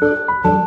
Música